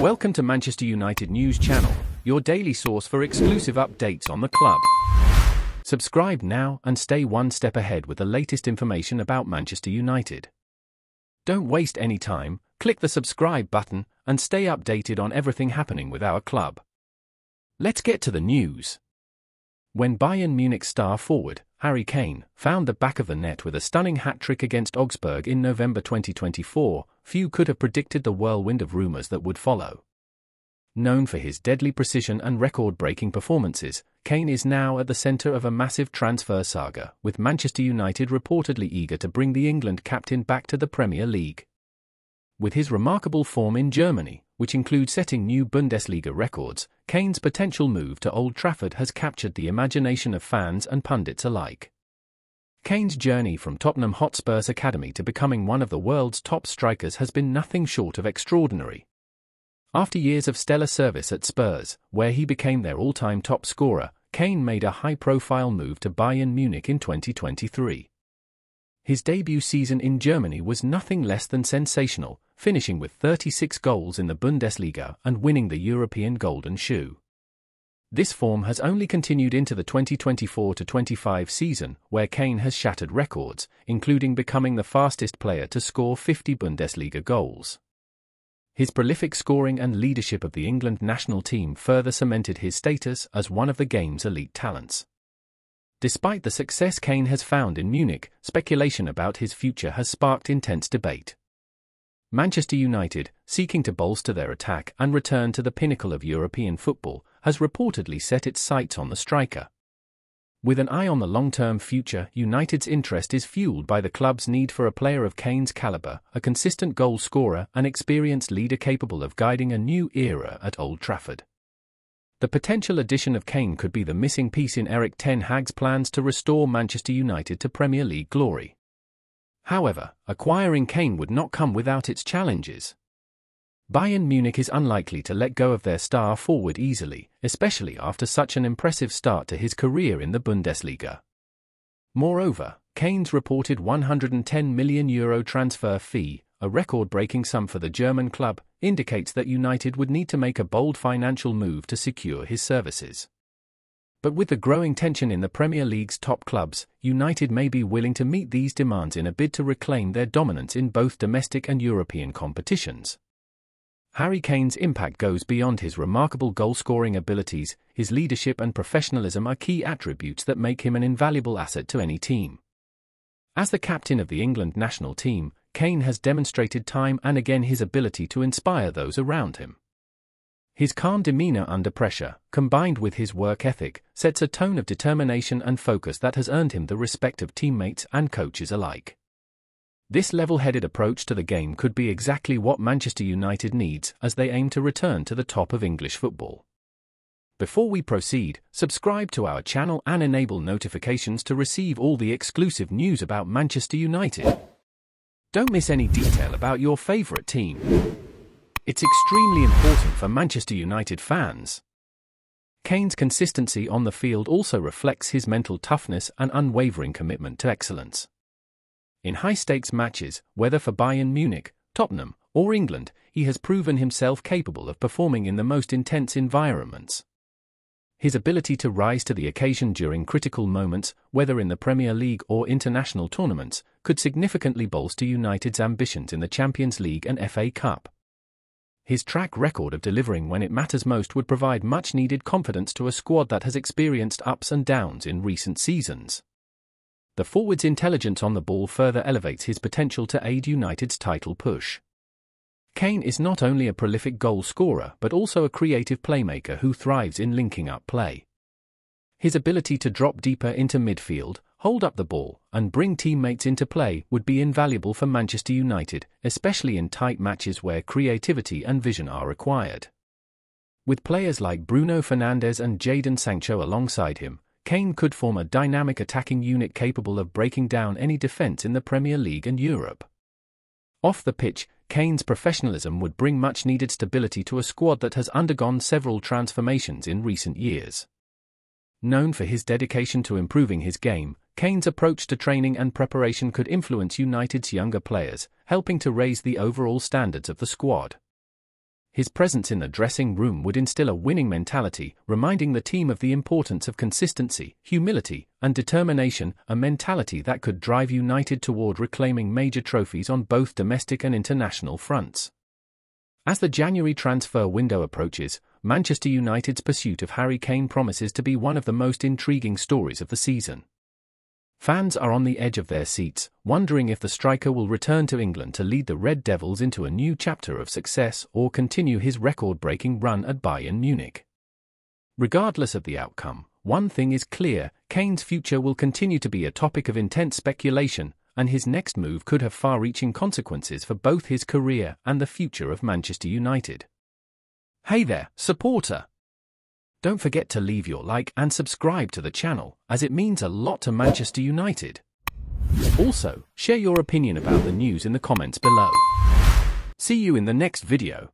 Welcome to Manchester United News Channel, your daily source for exclusive updates on the club. Subscribe now and stay one step ahead with the latest information about Manchester United. Don't waste any time, click the subscribe button and stay updated on everything happening with our club. Let's get to the news. When Bayern Munich star forward, Harry Kane, found the back of the net with a stunning hat-trick against Augsburg in November 2024, few could have predicted the whirlwind of rumours that would follow. Known for his deadly precision and record-breaking performances, Kane is now at the centre of a massive transfer saga, with Manchester United reportedly eager to bring the England captain back to the Premier League. With his remarkable form in Germany, which includes setting new Bundesliga records, Kane's potential move to Old Trafford has captured the imagination of fans and pundits alike. Kane's journey from Tottenham Hotspur's academy to becoming one of the world's top strikers has been nothing short of extraordinary. After years of stellar service at Spurs, where he became their all-time top scorer, Kane made a high-profile move to Bayern Munich in 2023. His debut season in Germany was nothing less than sensational, finishing with 36 goals in the Bundesliga and winning the European Golden Shoe. This form has only continued into the 2024-25 season, where Kane has shattered records, including becoming the fastest player to score 50 Bundesliga goals. His prolific scoring and leadership of the England national team further cemented his status as one of the game's elite talents. Despite the success Kane has found in Munich, speculation about his future has sparked intense debate. Manchester United, seeking to bolster their attack and return to the pinnacle of European football, has reportedly set its sights on the striker. With an eye on the long-term future, United's interest is fueled by the club's need for a player of Kane's caliber, a consistent goal scorer, an experienced leader capable of guiding a new era at Old Trafford. The potential addition of Kane could be the missing piece in Erik Ten Hag's plans to restore Manchester United to Premier League glory. However, acquiring Kane would not come without its challenges. Bayern Munich is unlikely to let go of their star forward easily, especially after such an impressive start to his career in the Bundesliga. Moreover, Kane's reported 110 million euro transfer fee, a record-breaking sum for the German club, indicates that United would need to make a bold financial move to secure his services. But with the growing tension in the Premier League's top clubs, United may be willing to meet these demands in a bid to reclaim their dominance in both domestic and European competitions. Harry Kane's impact goes beyond his remarkable goal-scoring abilities, his leadership and professionalism are key attributes that make him an invaluable asset to any team. As the captain of the England national team, Kane has demonstrated time and again his ability to inspire those around him. His calm demeanor under pressure, combined with his work ethic, sets a tone of determination and focus that has earned him the respect of teammates and coaches alike. This level-headed approach to the game could be exactly what Manchester United needs as they aim to return to the top of English football. Before we proceed, subscribe to our channel and enable notifications to receive all the exclusive news about Manchester United. Don't miss any detail about your favourite team. It's extremely important for Manchester United fans. Kane's consistency on the field also reflects his mental toughness and unwavering commitment to excellence. In high-stakes matches, whether for Bayern Munich, Tottenham, or England, he has proven himself capable of performing in the most intense environments. His ability to rise to the occasion during critical moments, whether in the Premier League or international tournaments, could significantly bolster United's ambitions in the Champions League and FA Cup. His track record of delivering when it matters most would provide much needed confidence to a squad that has experienced ups and downs in recent seasons. The forward's intelligence on the ball further elevates his potential to aid United's title push. Kane is not only a prolific goal scorer but also a creative playmaker who thrives in linking up play. His ability to drop deeper into midfield, hold up the ball, and bring teammates into play would be invaluable for Manchester United, especially in tight matches where creativity and vision are required. With players like Bruno Fernandes and Jadon Sancho alongside him, Kane could form a dynamic attacking unit capable of breaking down any defence in the Premier League and Europe. Off the pitch, Kane's professionalism would bring much needed stability to a squad that has undergone several transformations in recent years. Known for his dedication to improving his game, Kane's approach to training and preparation could influence United's younger players, helping to raise the overall standards of the squad. his presence in the dressing room would instill a winning mentality, reminding the team of the importance of consistency, humility, and determination, a mentality that could drive United toward reclaiming major trophies on both domestic and international fronts. As the January transfer window approaches, Manchester United's pursuit of Harry Kane promises to be one of the most intriguing stories of the season. Fans are on the edge of their seats, wondering if the striker will return to England to lead the Red Devils into a new chapter of success or continue his record-breaking run at Bayern Munich. Regardless of the outcome, one thing is clear, Kane's future will continue to be a topic of intense speculation, and his next move could have far-reaching consequences for both his career and the future of Manchester United. Hey there, supporter! Don't forget to leave your like and subscribe to the channel, as it means a lot to Manchester United. Also, share your opinion about the news in the comments below. See you in the next video.